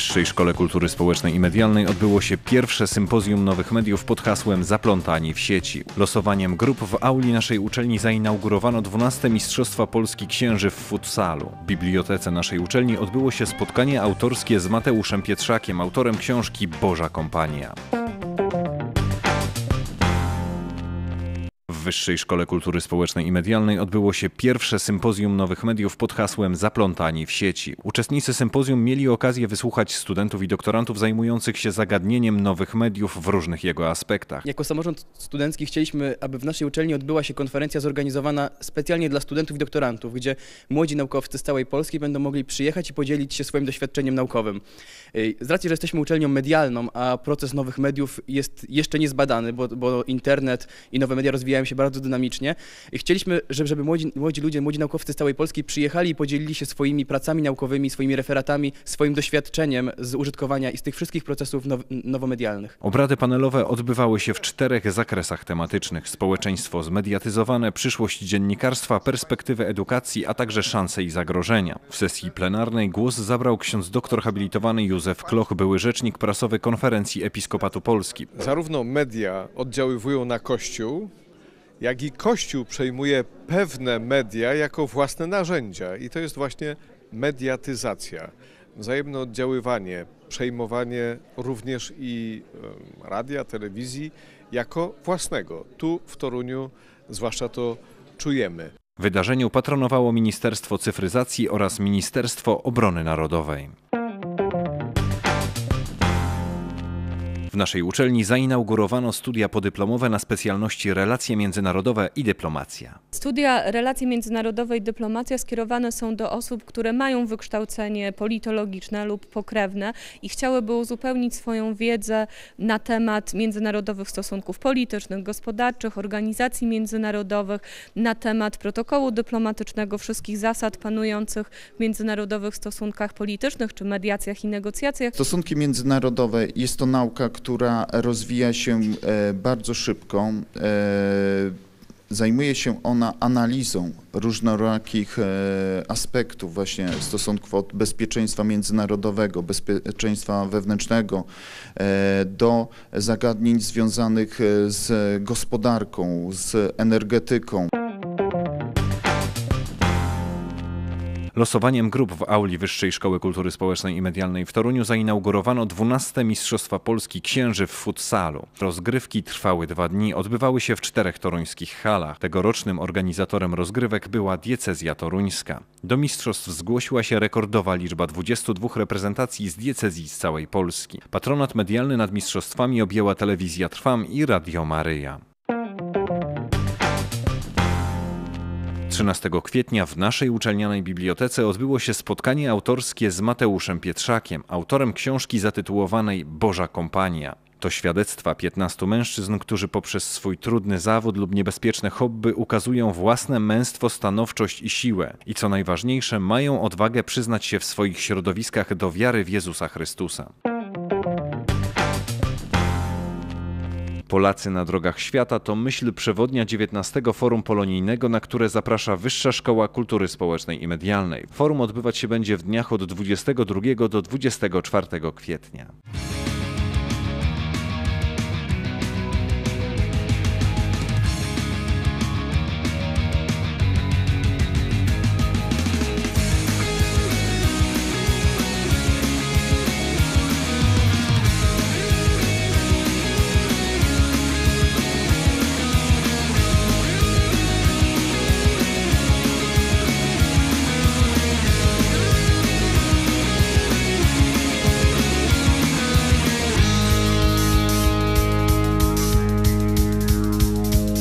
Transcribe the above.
Wyższej Szkole Kultury Społecznej i Medialnej odbyło się pierwsze sympozjum nowych mediów pod hasłem Zaplątani w sieci. Losowaniem grup w auli naszej uczelni zainaugurowano 12 Mistrzostwa Polski Księży w futsalu. W bibliotece naszej uczelni odbyło się spotkanie autorskie z Mateuszem Pietrzakiem, autorem książki Boża Kompania. Wyższej Szkole Kultury Społecznej i Medialnej odbyło się pierwsze sympozjum nowych mediów pod hasłem Zaplątani w sieci. Uczestnicy sympozjum mieli okazję wysłuchać studentów i doktorantów zajmujących się zagadnieniem nowych mediów w różnych jego aspektach. Jako samorząd studencki chcieliśmy, aby w naszej uczelni odbyła się konferencja zorganizowana specjalnie dla studentów i doktorantów, gdzie młodzi naukowcy z całej Polski będą mogli przyjechać i podzielić się swoim doświadczeniem naukowym. Z racji, że jesteśmy uczelnią medialną, a proces nowych mediów jest jeszcze niezbadany, bo, bo internet i nowe media rozwijają się bardzo dynamicznie, i chcieliśmy, żeby, żeby młodzi, młodzi ludzie, młodzi naukowcy z całej Polski przyjechali i podzielili się swoimi pracami naukowymi, swoimi referatami, swoim doświadczeniem z użytkowania i z tych wszystkich procesów now, nowomedialnych. Obrady panelowe odbywały się w czterech zakresach tematycznych: społeczeństwo zmediatyzowane, przyszłość dziennikarstwa, perspektywy edukacji, a także szanse i zagrożenia. W sesji plenarnej głos zabrał ksiądz doktor habilitowany Józef Kloch, były rzecznik prasowy Konferencji Episkopatu Polski. Zarówno media oddziaływują na Kościół, jak i Kościół przejmuje pewne media jako własne narzędzia. I to jest właśnie mediatyzacja, wzajemne oddziaływanie, przejmowanie również i radia, telewizji jako własnego. Tu w Toruniu zwłaszcza to czujemy. Wydarzeniu patronowało Ministerstwo Cyfryzacji oraz Ministerstwo Obrony Narodowej. W naszej uczelni zainaugurowano studia podyplomowe na specjalności relacje międzynarodowe i dyplomacja. Studia relacje międzynarodowe i dyplomacja skierowane są do osób, które mają wykształcenie politologiczne lub pokrewne i chciałyby uzupełnić swoją wiedzę na temat międzynarodowych stosunków politycznych, gospodarczych, organizacji międzynarodowych, na temat protokołu dyplomatycznego, wszystkich zasad panujących w międzynarodowych stosunkach politycznych czy mediacjach i negocjacjach. Stosunki międzynarodowe jest to nauka, która rozwija się e, bardzo szybko. Zajmuje się ona analizą różnorakich e, aspektów właśnie stosunków od bezpieczeństwa międzynarodowego, bezpieczeństwa wewnętrznego e, do zagadnień związanych e, z gospodarką, z energetyką. Losowaniem grup w auli Wyższej Szkoły Kultury Społecznej i Medialnej w Toruniu zainaugurowano 12 Mistrzostwa Polski Księży w futsalu. Rozgrywki trwały dwa dni, odbywały się w czterech toruńskich halach. Tegorocznym organizatorem rozgrywek była diecezja toruńska. Do mistrzostw zgłosiła się rekordowa liczba 22 reprezentacji z diecezji z całej Polski. Patronat medialny nad mistrzostwami objęła telewizja Trwam i Radio Maryja. 13 kwietnia w naszej uczelnianej bibliotece odbyło się spotkanie autorskie z Mateuszem Pietrzakiem, autorem książki zatytułowanej Boża Kompania. To świadectwa 15 mężczyzn, którzy poprzez swój trudny zawód lub niebezpieczne hobby ukazują własne męstwo, stanowczość i siłę. I co najważniejsze, mają odwagę przyznać się w swoich środowiskach do wiary w Jezusa Chrystusa. Polacy na drogach świata to myśl przewodnia 19 Forum Polonijnego, na które zaprasza Wyższa Szkoła Kultury Społecznej i Medialnej. Forum odbywać się będzie w dniach od 22 do 24 kwietnia.